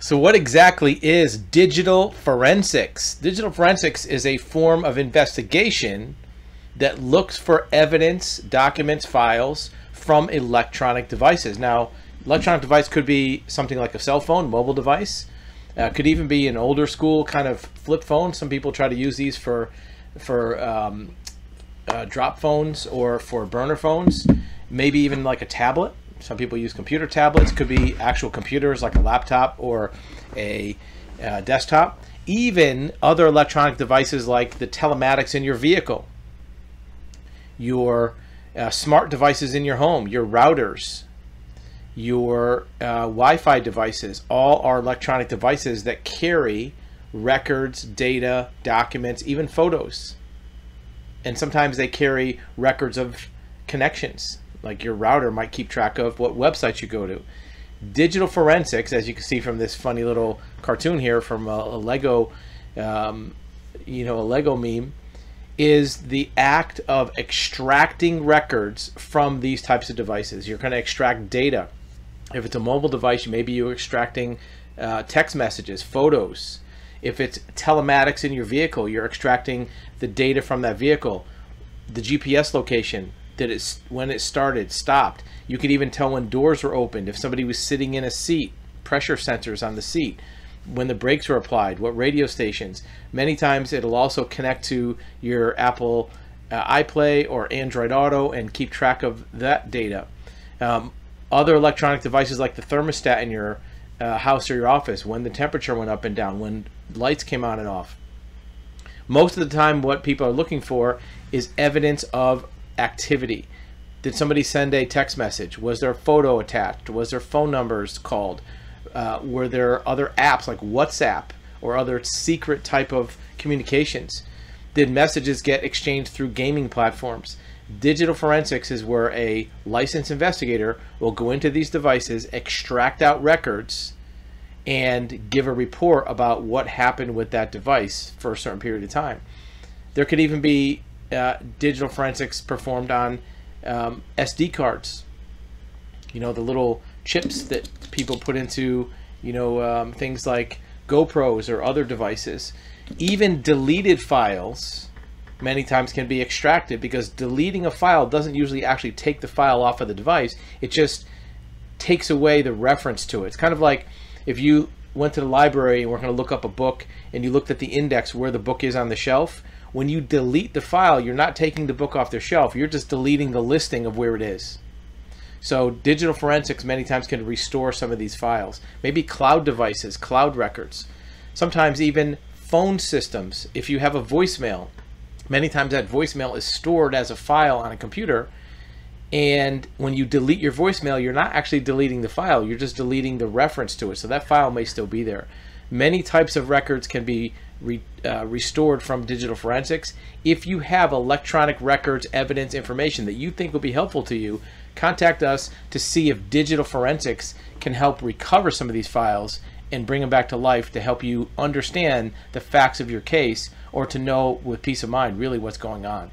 So, what exactly is digital forensics? Digital forensics is a form of investigation that looks for evidence, documents, files from electronic devices. Now, electronic device could be something like a cell phone, mobile device. Uh, could even be an older school kind of flip phone. Some people try to use these for for um, uh, drop phones or for burner phones. Maybe even like a tablet. Some people use computer tablets. Could be actual computers like a laptop or a uh, desktop. Even other electronic devices like the telematics in your vehicle, your uh, smart devices in your home, your routers, your uh, Wi-Fi devices. All are electronic devices that carry records, data, documents, even photos. And sometimes they carry records of connections like your router might keep track of what websites you go to. Digital forensics, as you can see from this funny little cartoon here from a, a Lego, um, you know, a Lego meme, is the act of extracting records from these types of devices. You're going to extract data. If it's a mobile device, maybe you're extracting uh, text messages, photos. If it's telematics in your vehicle, you're extracting the data from that vehicle, the GPS location, did it when it started, stopped. You could even tell when doors were opened, if somebody was sitting in a seat, pressure sensors on the seat, when the brakes were applied, what radio stations. Many times it'll also connect to your Apple uh, iPlay or Android Auto and keep track of that data. Um, other electronic devices like the thermostat in your uh, house or your office, when the temperature went up and down, when lights came on and off. Most of the time, what people are looking for is evidence of activity. Did somebody send a text message? Was there a photo attached? Was there phone numbers called? Uh, were there other apps like WhatsApp or other secret type of communications? Did messages get exchanged through gaming platforms? Digital forensics is where a licensed investigator will go into these devices, extract out records, and give a report about what happened with that device for a certain period of time. There could even be uh, digital forensics performed on um, SD cards. You know, the little chips that people put into, you know, um, things like GoPros or other devices. Even deleted files many times can be extracted because deleting a file doesn't usually actually take the file off of the device. It just takes away the reference to it. It's kind of like if you went to the library and were going to look up a book and you looked at the index where the book is on the shelf when you delete the file, you're not taking the book off their shelf. You're just deleting the listing of where it is. So digital forensics many times can restore some of these files. Maybe cloud devices, cloud records. Sometimes even phone systems. If you have a voicemail, many times that voicemail is stored as a file on a computer. And when you delete your voicemail, you're not actually deleting the file. You're just deleting the reference to it. So that file may still be there. Many types of records can be re, uh, restored from digital forensics. If you have electronic records, evidence, information that you think will be helpful to you, contact us to see if digital forensics can help recover some of these files and bring them back to life to help you understand the facts of your case or to know with peace of mind really what's going on.